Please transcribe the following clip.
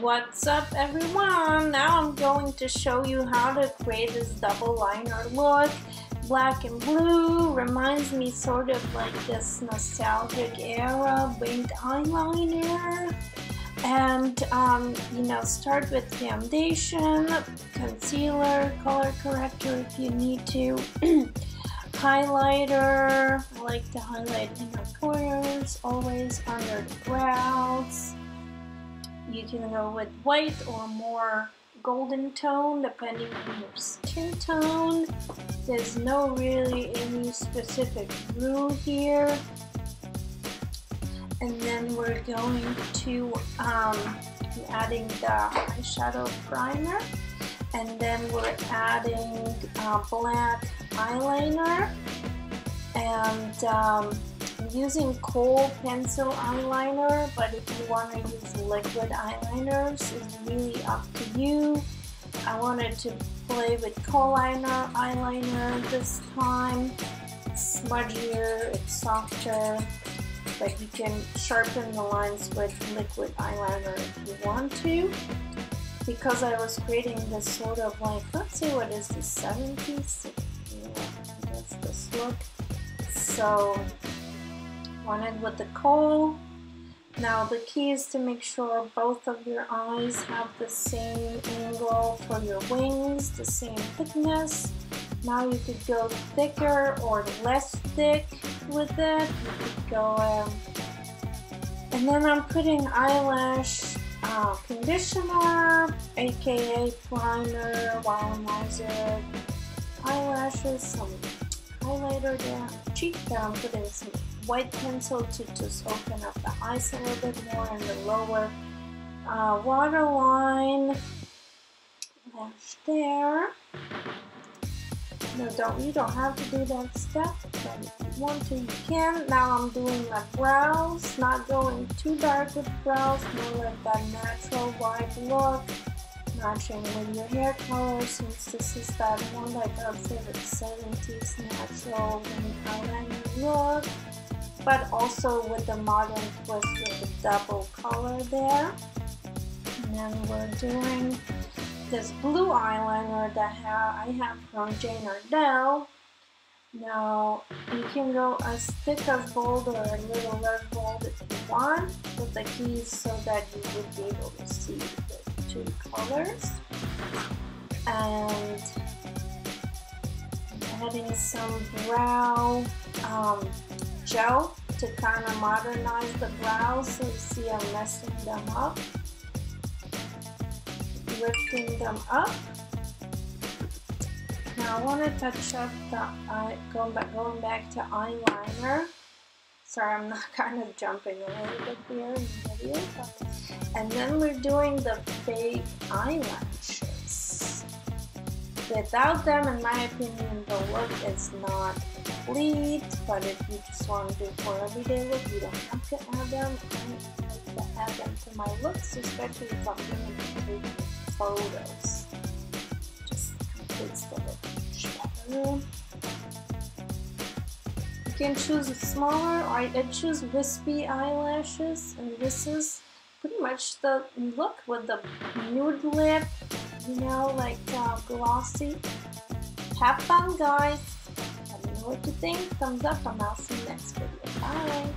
What's up everyone? Now I'm going to show you how to create this double liner look. Black and blue reminds me sort of like this nostalgic era winged eyeliner. And um, you know, start with foundation, concealer, color corrector if you need to. highlighter, I like to highlight inner corners, always under the brows you can go with white or more golden tone depending on your skin tone. There's no really any specific rule here. And then we're going to um, be adding the eyeshadow primer. And then we're adding uh, black eyeliner. And um, using kohl pencil eyeliner, but if you want to use liquid eyeliners, it's really up to you. I wanted to play with kohl liner eyeliner this time. It's smudgier, it's softer, but you can sharpen the lines with liquid eyeliner if you want to. Because I was creating this sort of like, let's see what is the 70s? Yeah, that's this look. So wanted with the kohl. Now the key is to make sure both of your eyes have the same angle for your wings, the same thickness. Now you could go thicker or less thick with it. You could go, um, and then I'm putting eyelash uh, conditioner, aka primer, volumizer, eyelashes, some highlighter there, cheek down, putting some white pencil to just open up the eyes a little bit more in the lower uh, waterline. There. No, don't you don't have to do that step, but if you want to, you can. Now I'm doing my brows, not going too dark with brows, more like that natural white look, matching with your hair color, since this is that one like would say 70s natural eyeliner look but also with the modern twist with the double color there. And then we're doing this blue eyeliner that I have from Jane Iredale. Now, you can go as thick as bold or a little less bold if you want, with the keys so that you would be able to see the two colors. And adding some brow um, gel to kind of modernize the brows so you see I'm messing them up. Lifting them up. Now I want to touch up the eye going back going back to eyeliner. Sorry I'm not kind of jumping a little bit here in the video and then we're doing the fake eyelashes. Without them in my opinion the look is not complete, but if you just want to do for everyday look, you don't have to add them. I like to add them to my looks, especially if I'm going to be taking photos. Just completes the look You can choose a smaller, I, I choose wispy eyelashes, and this is pretty much the look with the nude lip, you know, like uh, glossy. Have fun, guys! What you think. Thumbs up and I'll see you next video. Bye!